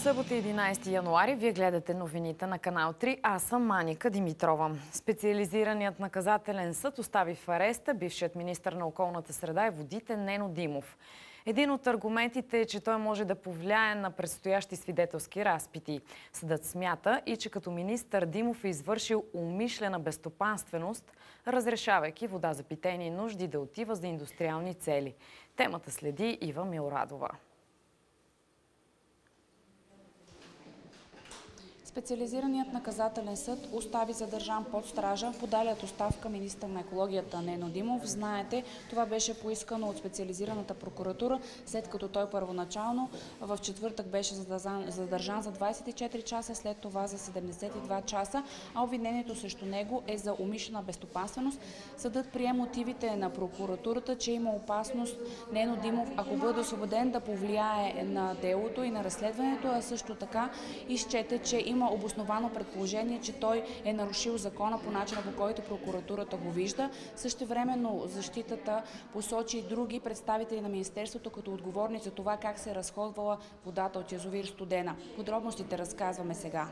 събота 11 януари вие гледате новините на канал 3. Аз съм Маника Димитрова. Специализираният наказателен съд остави в ареста бившият министр на околната среда и водите Нено Димов. Един от аргументите е, че той може да повлияе на предстоящи свидетелски разпити. Съдът смята и, че като министър Димов е извършил умишлена безстопанственост, разрешавайки вода за питейни нужди да отива за индустриални цели. Темата следи Ива Милрадова. Специализираният наказателен съд остави задържан под стража подалият оставка министър на екологията Нено Димов. Знаете, това беше поискано от специализираната прокуратура, след като той първоначално в четвъртък беше задържан за 24 часа, след това за 72 часа, а обвинението срещу него е за умишлена безстопанственост. Съдът прие мотивите на прокуратурата, че има опасност Нено Димов, ако бъде освободен, да повлияе на делото и на разследването, а също така изчете, че има има обосновано предположение, че той е нарушил закона по начина по който прокуратурата го вижда. Същевременно защитата посочи и други представители на Министерството като отговорни за това как се е разходвала водата от язовир Студена. Подробностите разказваме сега.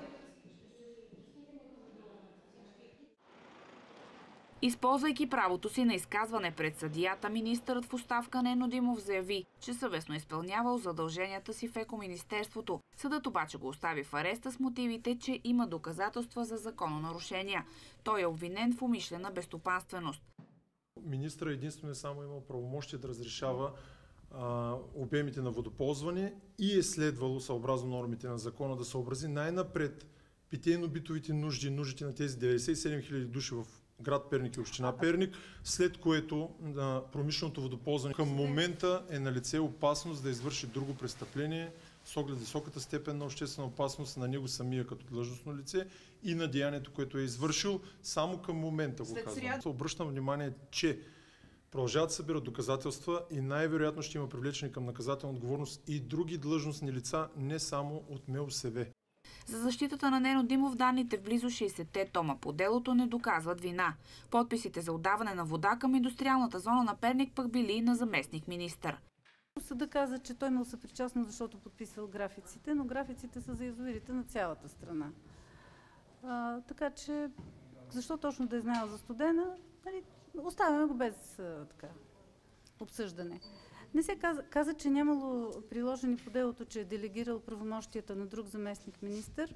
Използвайки правото си на изказване пред съдията, министърът в оставка Нено Димов заяви, че съвестно изпълнявал задълженията си в екоминистерството. Съдът обаче го остави в ареста с мотивите, че има доказателства за закононарушения. Той е обвинен в умишлена безстопанственост. Министра единствено е само имал правомощие да разрешава обемите на водоползване и е следвало, съобразно нормите на закона, да съобрази най-напред питейно-битовите нужди, нуждите на тези 97 000 души в град Перник и община Перник, след което на промишленото водоползване към момента е на лице опасност да извърши друго престъпление с оглед високата степен на обществена опасност на него самия като длъжностно лице и на деянието, което е извършил само към момента го казвам. Обръщам внимание, че продължават да събират доказателства и най-вероятно ще има привлечени към наказателна отговорност и други длъжностни лица, не само от МЕОСВ. За защитата на Нено Димов данните в близо 60-те тома по делото не доказват вина. Подписите за отдаване на вода към индустриалната зона на Перник пък били на заместник министър. Съда каза, че той имал съпричастно, защото подписвал графиците, но графиците са за язовирите на цялата страна. А, така че, защо точно да е знаел за студена, нали, оставяме го без а, така, обсъждане. Не се каза, каза, че нямало приложени по делото, че е делегирал правомощията на друг заместник министр,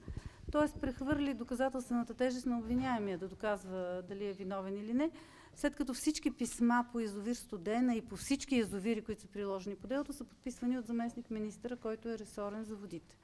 т.е. прехвърли доказателствената тежест на обвиняемия да доказва дали е виновен или не, след като всички писма по язовир Студена и по всички язовири, които са приложени по делото, са подписвани от заместник министра, който е ресорен за водите.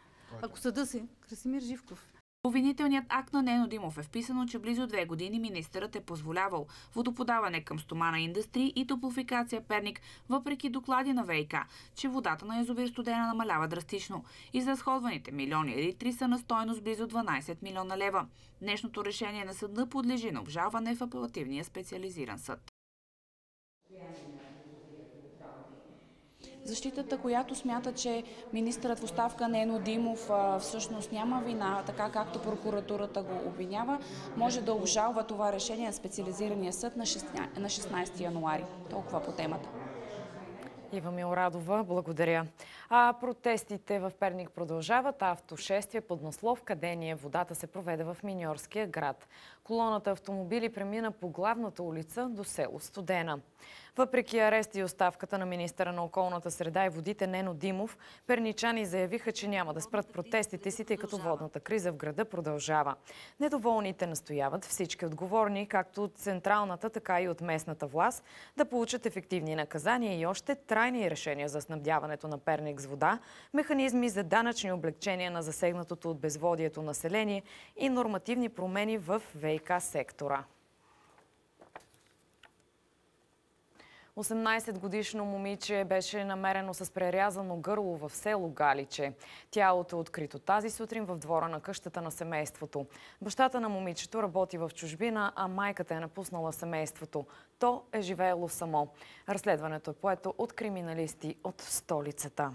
Ако съда си, Красимир Живков, Обвинителният акт на Нено Димов е вписано, че близо две години министърът е позволявал водоподаване към стомана индустрии и топлофикация Перник, въпреки доклади на ВИК, че водата на язовир студена намалява драстично. Изразходваните милиони литри са на стойност близо 12 милиона лева. Днешното решение на съда подлежи на обжалване в апелативния специализиран съд. Защитата, която смята, че министърът в оставка Нено Димов всъщност няма вина, така както прокуратурата го обвинява, може да обжалва това решение на специализирания съд на 16 януари. Толкова по темата. Ива Милрадова, благодаря. А протестите в Перник продължават. Автошествие под наслов Кадение водата се проведе в Миньорския град. Колоната автомобили премина по главната улица до село Студена. Въпреки арест и оставката на министъра на околната среда и водите Нено Димов, перничани заявиха, че няма да спрат протестите си, тъй като водната криза в града продължава. Недоволните настояват всички отговорни, както от централната, така и от местната власт, да получат ефективни наказания и още трайни решения за снабдяването на Перник с вода, механизми за данъчни облегчения на засегнатото от безводието население и нормативни промени в ВИК сектора. 18-годишно момиче беше намерено с прерязано гърло в село Галиче. Тялото е открито тази сутрин в двора на къщата на семейството. Бащата на момичето работи в чужбина, а майката е напуснала семейството. То е живеело само. Разследването е поето от криминалисти от столицата.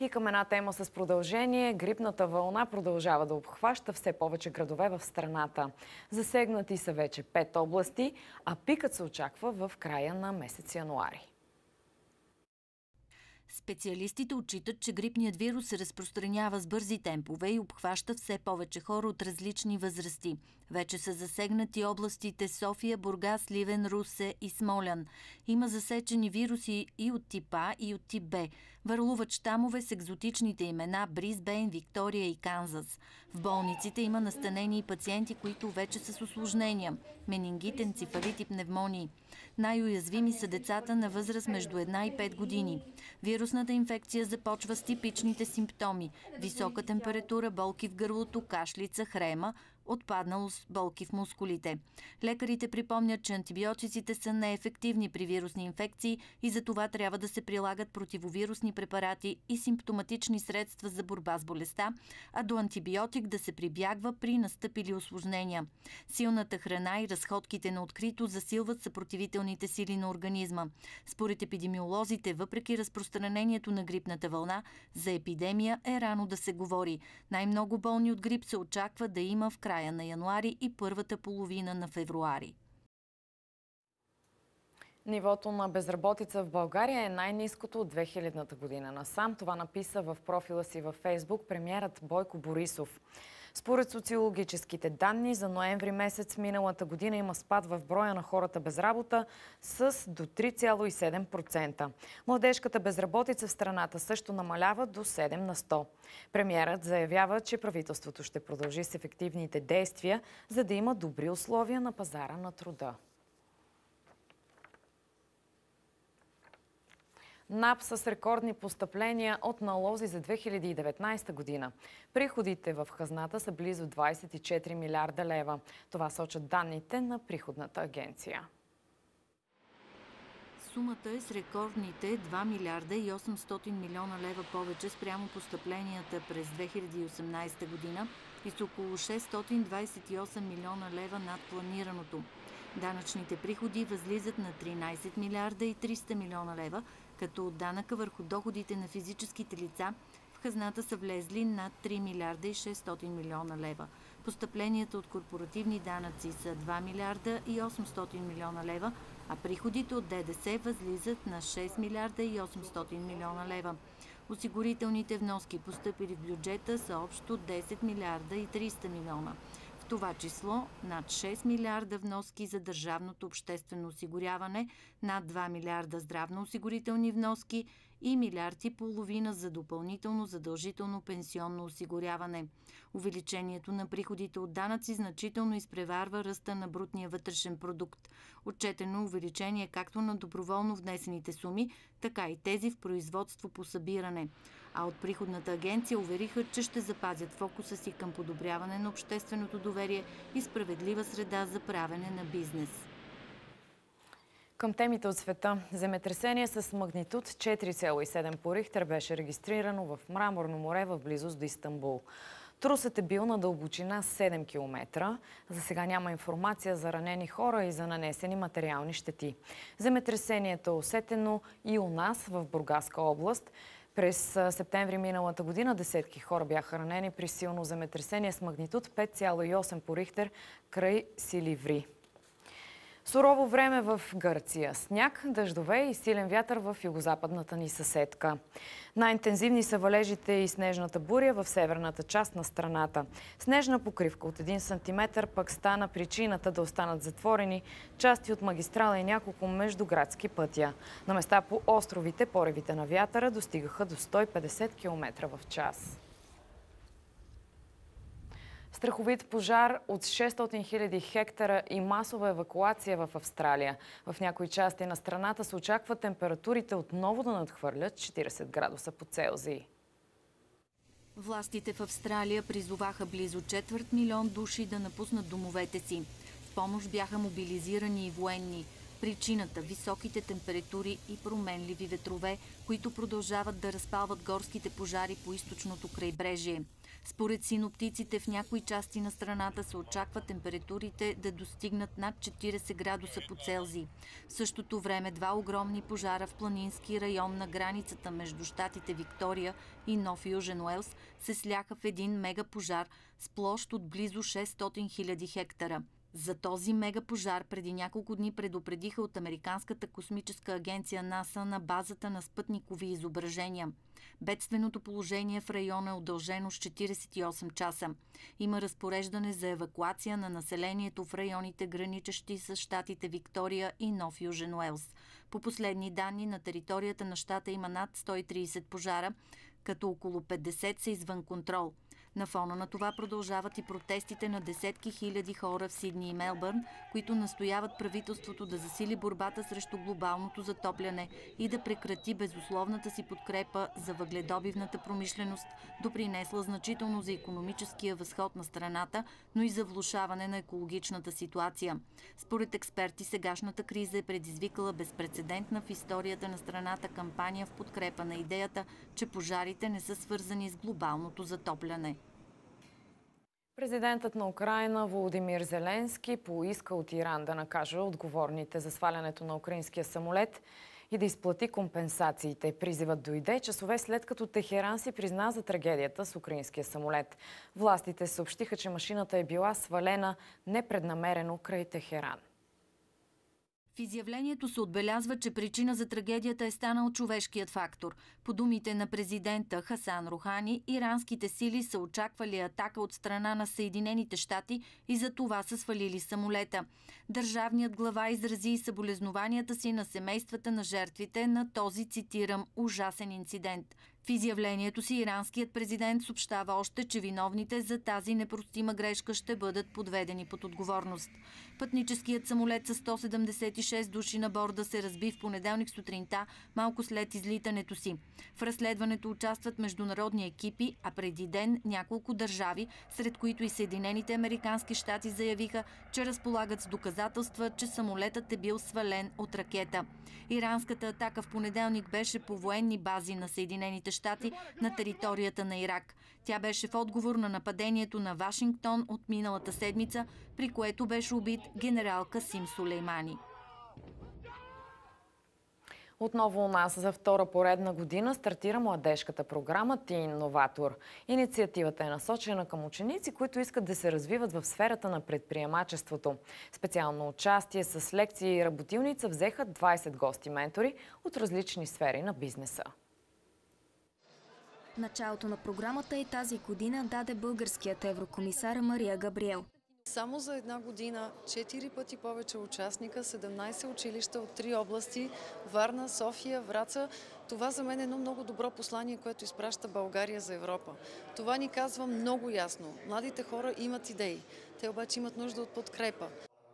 И към една тема с продължение. Грипната вълна продължава да обхваща все повече градове в страната. Засегнати са вече пет области, а пикът се очаква в края на месец януари. Специалистите отчитат, че грипният вирус се разпространява с бързи темпове и обхваща все повече хора от различни възрасти. Вече са засегнати областите София, Бургас, Ливен, Русе и Смолян. Има засечени вируси и от тип А, и от тип Б. Върлуват щамове с екзотичните имена Бризбейн, Виктория и Канзас. В болниците има настанени и пациенти, които вече са с осложнения – менингит, енцефалит и пневмонии. Най-уязвими са децата на възраст между 1 и 5 години. Вирусната инфекция започва с типичните симптоми – висока температура, болки в гърлото, кашлица, хрема, отпадналост, болки в мускулите. Лекарите припомнят, че антибиотиците са неефективни при вирусни инфекции и за това трябва да се прилагат противовирусни препарати и симптоматични средства за борба с болестта, а до антибиотик да се прибягва при настъпили осложнения. Силната храна и разходките на открито засилват съпротивителните сили на организма. Според епидемиолозите, въпреки разпространението на грипната вълна, за епидемия е рано да се говори. Най-много болни от грип се очаква да има в края на януари и първата половина на февруари. Нивото на безработица в България е най-низкото от 2000-та година насам. Това написа в профила си във Фейсбук премьерът Бойко Борисов. Според социологическите данни за ноември месец миналата година има спад в броя на хората без работа с до 3,7%. Младежката безработица в страната също намалява до 7 на 100. Премьерът заявява, че правителството ще продължи с ефективните действия, за да има добри условия на пазара на труда. НАП с рекордни постъпления от налози за 2019 година. Приходите в хазната са близо 24 милиарда лева. Това сочат данните на приходната агенция. Сумата е с рекордните 2 милиарда и 800 милиона лева повече спрямо постъпленията през 2018 година и с около 628 милиона лева над планираното. Данъчните приходи възлизат на 13 милиарда и 300 милиона лева, като от данъка върху доходите на физическите лица в хазната са влезли над 3 милиарда и 600 милиона лева. Постъпленията от корпоративни данъци са 2 милиарда и 800 милиона лева, а приходите от ДДС възлизат на 6 милиарда и 800 милиона лева. Осигурителните вноски, постъпили в бюджета, са общо 10 милиарда и 300 милиона това число над 6 милиарда вноски за държавното обществено осигуряване, над 2 милиарда здравноосигурителни вноски и милиард и половина за допълнително задължително пенсионно осигуряване. Увеличението на приходите от данъци значително изпреварва ръста на брутния вътрешен продукт. Отчетено увеличение както на доброволно внесените суми, така и тези в производство по събиране а от приходната агенция увериха, че ще запазят фокуса си към подобряване на общественото доверие и справедлива среда за правене на бизнес. Към темите от света. Земетресение с магнитуд 4,7 по Рихтер беше регистрирано в Мраморно море в близост до Истанбул. Трусът е бил на дълбочина 7 км. За сега няма информация за ранени хора и за нанесени материални щети. Земетресението е усетено и у нас в Бургаска област. През септември миналата година десетки хора бяха ранени при силно земетресение с магнитуд 5,8 по Рихтер край Силиври. Сурово време в Гърция. Сняг, дъждове и силен вятър в югозападната ни съседка. Най-интензивни са валежите и снежната буря в северната част на страната. Снежна покривка от 1 см пък стана причината да останат затворени части от магистрала и няколко междуградски пътя. На места по островите поревите на вятъра достигаха до 150 км в час. Страховит пожар от 600 000 хектара и масова евакуация в Австралия. В някои части на страната се очаква температурите отново да надхвърлят 40 градуса по Целзий. Властите в Австралия призоваха близо четвърт милион души да напуснат домовете си. В помощ бяха мобилизирани и военни. Причината – високите температури и променливи ветрове, които продължават да разпалват горските пожари по източното крайбрежие. Според синоптиците в някои части на страната се очаква температурите да достигнат над 40 градуса по Целзий. В същото време два огромни пожара в планински район на границата между щатите Виктория и Нов Южен Уелс се сляха в един мегапожар с площ от близо 600 000 хектара. За този мегапожар преди няколко дни предупредиха от Американската космическа агенция НАСА на базата на спътникови изображения. Бедственото положение в района е удължено с 48 часа. Има разпореждане за евакуация на населението в районите граничещи с щатите Виктория и Нов Южен Уелс. По последни данни на територията на щата има над 130 пожара, като около 50 са извън контрол. На фона на това продължават и протестите на десетки хиляди хора в Сидни и Мелбърн, които настояват правителството да засили борбата срещу глобалното затопляне и да прекрати безусловната си подкрепа за въгледобивната промишленост, допринесла значително за економическия възход на страната, но и за влушаване на екологичната ситуация. Според експерти, сегашната криза е предизвикала безпредседентна в историята на страната кампания в подкрепа на идеята, че пожарите не са свързани с глобалното затопляне. Президентът на Украина Володимир Зеленски поиска от Иран да накаже отговорните за свалянето на украинския самолет и да изплати компенсациите. Призивът дойде часове след като Техеран си призна за трагедията с украинския самолет. Властите съобщиха, че машината е била свалена непреднамерено край Техеран. В изявлението се отбелязва, че причина за трагедията е станал човешкият фактор. По думите на президента Хасан Рухани, иранските сили са очаквали атака от страна на Съединените щати и за това са свалили самолета. Държавният глава изрази и съболезнованията си на семействата на жертвите на този, цитирам, ужасен инцидент. В изявлението си иранският президент съобщава още, че виновните за тази непростима грешка ще бъдат подведени под отговорност. Пътническият самолет с 176 души на борда се разби в понеделник сутринта, малко след излитането си. В разследването участват международни екипи, а преди ден няколко държави, сред които и Съединените Американски щати заявиха, че разполагат с доказателства, че самолетът е бил свален от ракета. Иранската атака в понеделник беше по военни бази на Съединените щати на територията на Ирак. Тя беше в отговор на нападението на Вашингтон от миналата седмица, при което беше убит генерал Касим Сулеймани. Отново у нас за втора поредна година стартира младежката програма Тин Новатор. Инициативата е насочена към ученици, които искат да се развиват в сферата на предприемачеството. Специално участие с лекции и работилница взеха 20 гости-ментори от различни сфери на бизнеса. Началото на програмата и тази година даде българският еврокомисар Мария Габриел. Само за една година 4 пъти повече участника, 17 училища от три области Варна, София, Враца. Това за мен е едно много добро послание, което изпраща България за Европа. Това ни казва много ясно. Младите хора имат идеи. Те обаче имат нужда от подкрепа.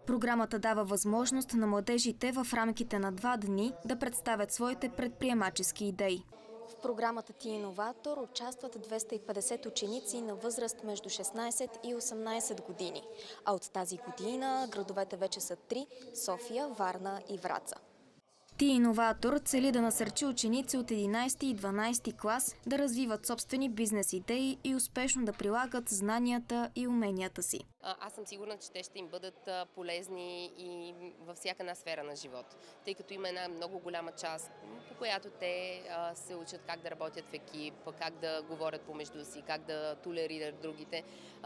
Програмата дава възможност на младежите в рамките на два дни да представят своите предприемачески идеи. Програмата Ти Иноватор участват 250 ученици на възраст между 16 и 18 години. А от тази година градовете вече са три – София, Варна и Враца. Ти Иноватор цели да насърчи ученици от 11 и 12 клас да развиват собствени бизнес идеи и успешно да прилагат знанията и уменията си. Аз съм сигурна, че те ще им бъдат полезни и във всяка една сфера на живот, тъй като има една много голяма част, по която те се учат как да работят в екип, как да говорят помежду си, как да толерират другите,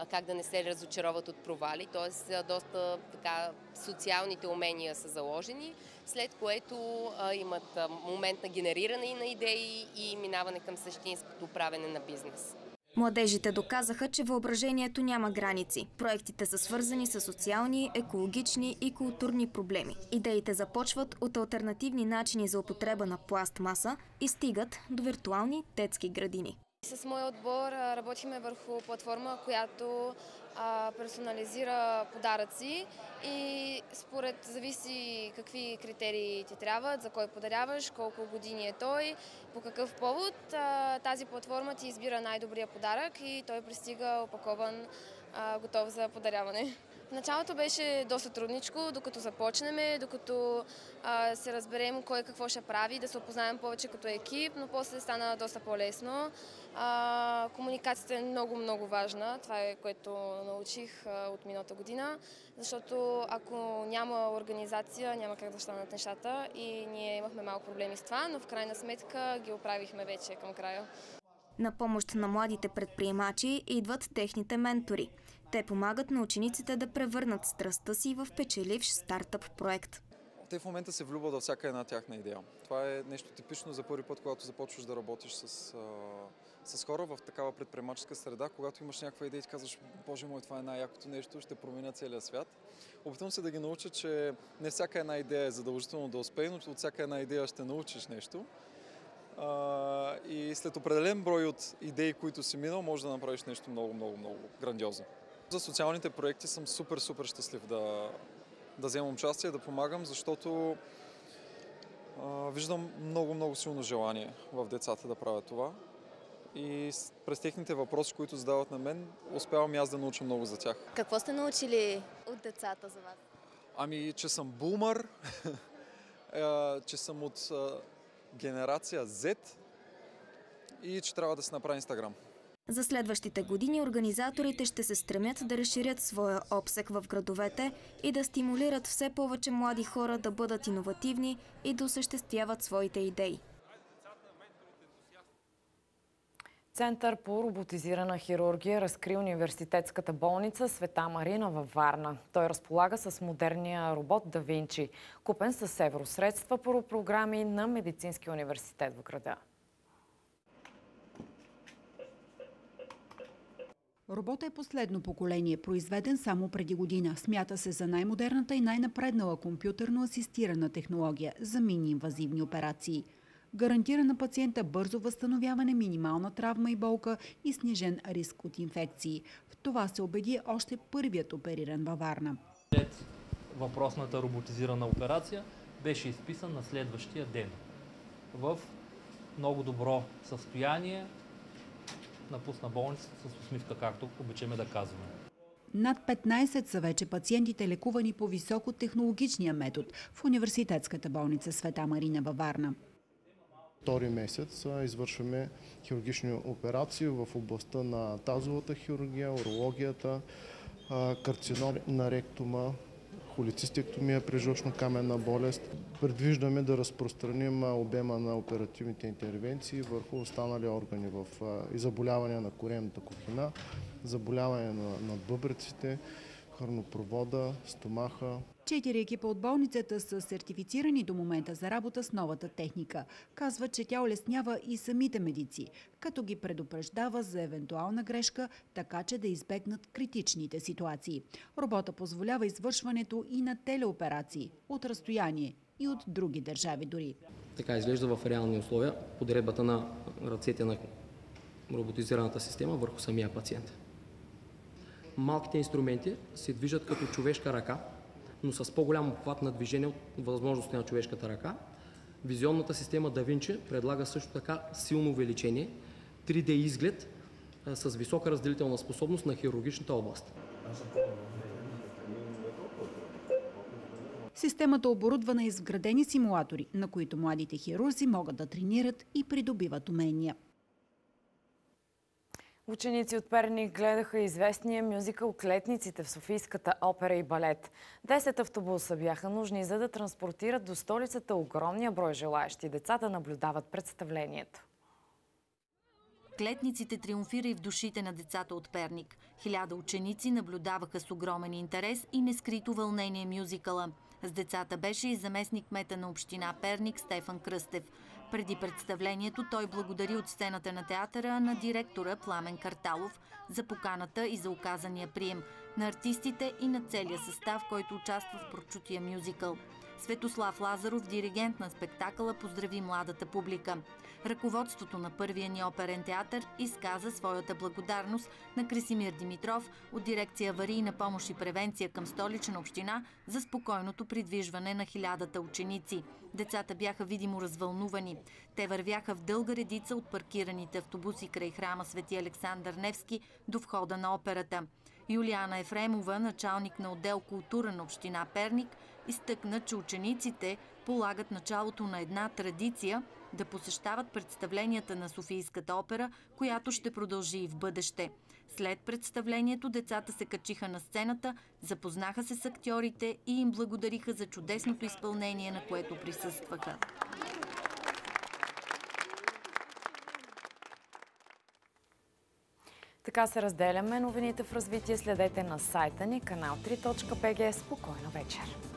как да не се разочароват от провали, т.е. доста така социалните умения са заложени, след което имат момент на генериране на идеи и минаване към същинското правене на бизнес. Младежите доказаха, че въображението няма граници. Проектите са свързани с социални, екологични и културни проблеми. Идеите започват от альтернативни начини за употреба на пластмаса и стигат до виртуални детски градини. С моя отбор работихме върху платформа, която а, персонализира подаръци и според зависи какви критерии ти трябват, за кой подаряваш, колко години е той, по какъв повод. А, тази платформа ти избира най-добрия подарък и той пристига опакован, а, готов за подаряване. Началото беше доста трудничко, докато започнем, докато а, се разберем кой какво ще прави, да се опознаем повече като екип, но после стана доста по-лесно. Комуникацията е много-много важна. Това е което научих а, от миналата година, защото ако няма организация, няма как да станат нещата и ние имахме малко проблеми с това, но в крайна сметка ги оправихме вече към края. На помощ на младите предприемачи идват техните ментори. Те помагат на учениците да превърнат страстта си в печеливш стартъп проект. Те в момента се влюбват във всяка една тяхна идея. Това е нещо типично за първи път, когато започваш да работиш с, с хора в такава предприемаческа среда, когато имаш някаква идея и ти казваш, боже мой, това е най-якото нещо, ще променя целия свят. Опитвам се да ги науча, че не всяка една идея е задължително да успее, но от всяка една идея ще научиш нещо. И след определен брой от идеи, които си минал, може да направиш нещо много, много, много грандиозно. За социалните проекти съм супер, супер щастлив да, да вземам участие, да помагам, защото а, виждам много, много силно желание в децата да правят това. И през техните въпроси, които задават на мен, успявам и аз да науча много за тях. Какво сте научили от децата за вас? Ами, че съм бумър, че съм от генерация Z и че трябва да се направи Инстаграм. За следващите години организаторите ще се стремят да разширят своя обсек в градовете и да стимулират все повече млади хора да бъдат иновативни и да осъществяват своите идеи. Център по роботизирана хирургия разкри университетската болница Света Марина във Варна. Той разполага с модерния робот Да Винчи, купен с евросредства по програми на Медицинския университет в града. Робот е последно поколение, произведен само преди година. Смята се за най-модерната и най-напреднала компютърно асистирана технология за мини-инвазивни операции. Гарантира на пациента бързо възстановяване, минимална травма и болка и снижен риск от инфекции. В това се убеди още първият опериран във Варна. След въпросната роботизирана операция беше изписан на следващия ден. В много добро състояние, напусна болницата с усмивка, както обичаме да казваме. Над 15 са вече пациентите лекувани по високотехнологичния метод в университетската болница Света Марина във Варна. Втори месец извършваме хирургични операции в областта на тазовата хирургия, урологията, карцином на ректума, холецистектомия при жълчно-каменна болест. Предвиждаме да разпространим обема на оперативните интервенции върху останали органи в и на коремната кухина, заболявания на, на бъбреците, хърнопровода, стомаха. Четири екипа от болницата са сертифицирани до момента за работа с новата техника. Казва, че тя улеснява и самите медици, като ги предупреждава за евентуална грешка, така че да избегнат критичните ситуации. Робота позволява извършването и на телеоперации от разстояние и от други държави дори. Така изглежда в реални условия подредбата на ръцете на роботизираната система върху самия пациент. Малките инструменти се движат като човешка ръка, но с по-голям обхват на движение от възможности на човешката ръка. Визионната система Da Vinci предлага също така силно увеличение, 3D изглед с висока разделителна способност на хирургичната област. Системата оборудвана е изградени симулатори, на които младите хирурзи могат да тренират и придобиват умения. Ученици от Перник гледаха известния мюзикъл «Клетниците» в Софийската опера и балет. Десет автобуса бяха нужни, за да транспортират до столицата огромния брой желаящи деца да наблюдават представлението. Клетниците триумфира и в душите на децата от Перник. Хиляда ученици наблюдаваха с огромен интерес и нескрито вълнение мюзикъла. С децата беше и заместник мета на община Перник Стефан Кръстев. Преди представлението той благодари от сцената на театъра на директора Пламен Карталов за поканата и за оказания прием на артистите и на целия състав, който участва в прочутия мюзикъл. Светослав Лазаров, диригент на спектакъла, поздрави младата публика. Ръководството на първия ни оперен театър изказа своята благодарност на Крисимир Димитров от дирекция Аварийна помощ и превенция към столична община за спокойното придвижване на хилядата ученици. Децата бяха видимо развълнувани. Те вървяха в дълга редица от паркираните автобуси край храма Свети Александър Невски до входа на операта. Юлиана Ефремова, началник на отдел култура на община Перник, изтъкна, че учениците полагат началото на една традиция да посещават представленията на Софийската опера, която ще продължи и в бъдеще. След представлението децата се качиха на сцената, запознаха се с актьорите и им благодариха за чудесното изпълнение, на което присъстваха. Така се разделяме новините в развитие. Следете на сайта ни канал 3.bg. Спокойна вечер!